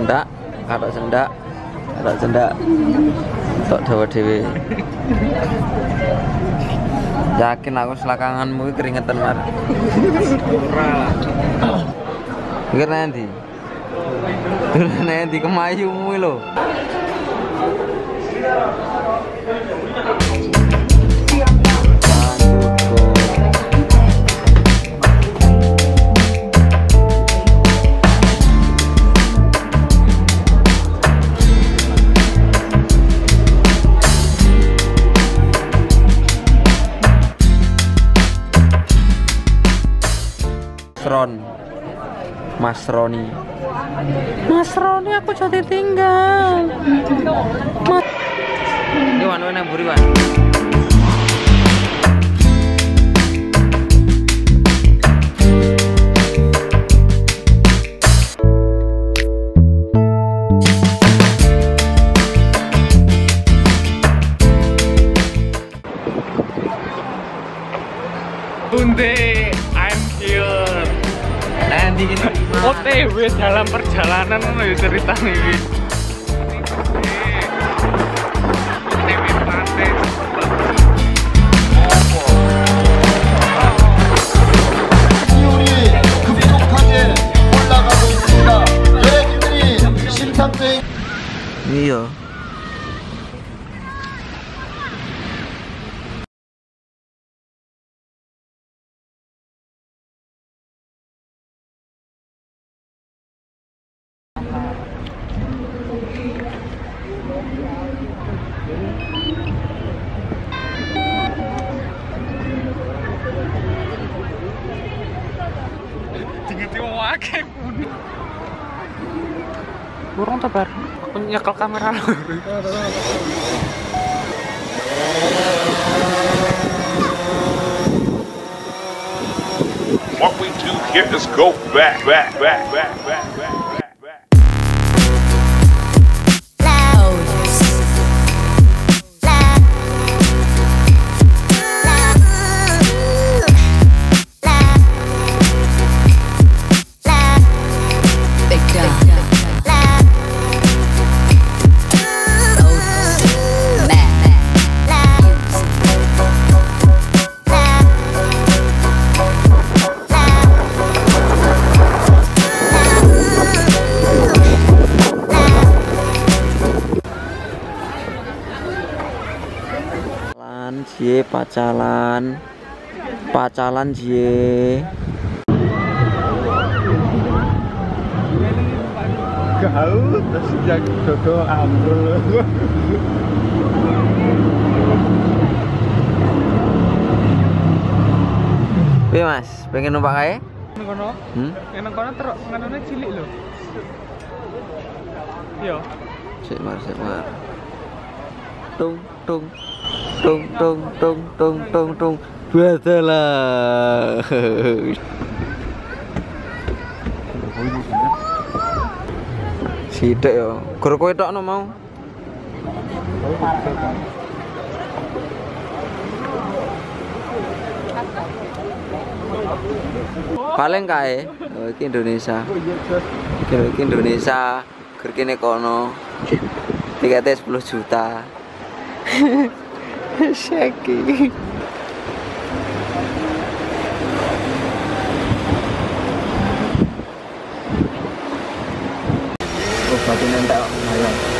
sendak katok sendak katok sendak. Tok dawa dhewe yakin aku selakanganmu keringetan mar. Ora. iki nanti nanti kemayumu lho Ron Mas Roni Mas Roni aku jadi tinggal. Mas Iwan, Iwan yang buri, Iwan. Bunde, OTW dalam perjalanan ngono ya cerita ini. OTW pun. Burung tebar. Aku nyekel kamera lu. What we do here is go back, back, back, back, back, back, Pacalan cie pacalan Pacalan cie Gaul terus jak dodo ambrol. Piye mas, pengen numpak kae? Nang kono, Hmm? nang kono terus nganone cilik lho. Iya. Sik mar, sik mar Tung, tung Tung, tung, tung, tung, tung, tung Badalah Sidik ya, gur kowe tok mau Paling kae, oh, iki Indonesia. Iki Indonesia, gur kene kono. Tiketnya 10 juta. Cheque. Opa, pimentel maior.